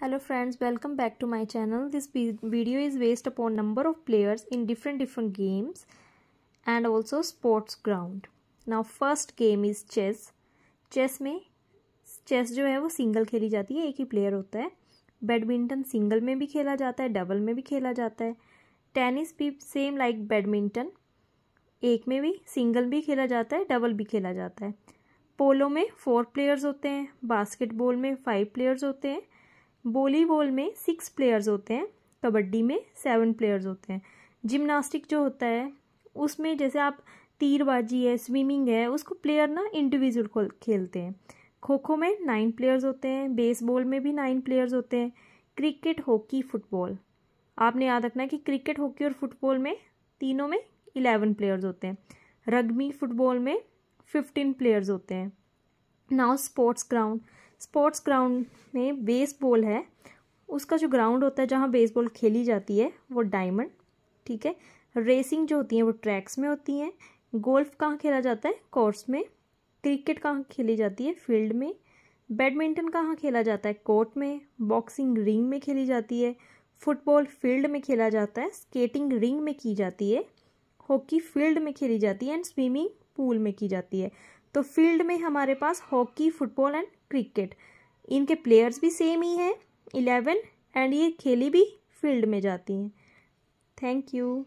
hello friends welcome back to my channel this video is based upon number of players in different different games and also sports ground now first game is chess chess में chess जो है वो single खेली जाती है एक ही player होता है बैडमिंटन सिंगल में भी खेला जाता है डबल में भी खेला जाता है टेनिस भी सेम लाइक बैडमिंटन एक में भी सिंगल भी खेला जाता है डबल भी खेला जाता है पोलो में फोर प्लेयर्स होते हैं बास्केटबॉल में फाइव प्लेयर्स होते हैं वॉलीबॉल में सिक्स प्लेयर्स होते हैं, कबड्डी में सेवन प्लेयर्स होते हैं। जिम्नास्टिक जो होता है, उसमें जैसे आप तीरबाजी है, स्विमिंग है, उसको प्लेयर ना इंडिविजुअल खेलते हैं। खो खो में नाइन प्लेयर्स होते हैं, बेसबॉल में भी नाइन प्लेयर्स होते हैं, क्रिकेट, हॉकी, फुटबॉल। आपने याद रखना है कि क्रिकेट, हॉकी और फुटबॉल में तीनों में इलेवन प्लेयर्स होते हैं। रग्बी, फुटबॉल में फिफ्टीन प्लेयर्स होते हैं। Now sports ground. Sports ground में बेसबॉल है। उसका जो ग्राउंड होता है जहाँ बेसबॉल खेली जाती है, वो डायमंड ठीक है? रेसिंग जो होती है, वो ट्रैक्स में होती हैं। गोल्फ कहाँ खेला जाता है? कोर्स में। क्रिकेट कहाँ खेली जाती है? फ़ील्ड में। बैडमिंटन कहाँ खेला जाता है? कोर्ट में। बॉक्सिंग रिंग में खेली जाती है। फुटबॉल फ़ील्ड में खेला जाता है। स्केटिंग रिंग में की जाती है। हॉकी फ़ील्ड में खेली जाती है। एंड स्विमिंग पूल में की जाती है। तो फ़ील्ड में हमारे पास हॉकी, फुटबॉल एंड क्रिकेट। इनके प्लेयर्स भी सेम ही हैं, इलेवन, एंड ये खेली भी फ़ील्ड में जाती हैं। Thank you.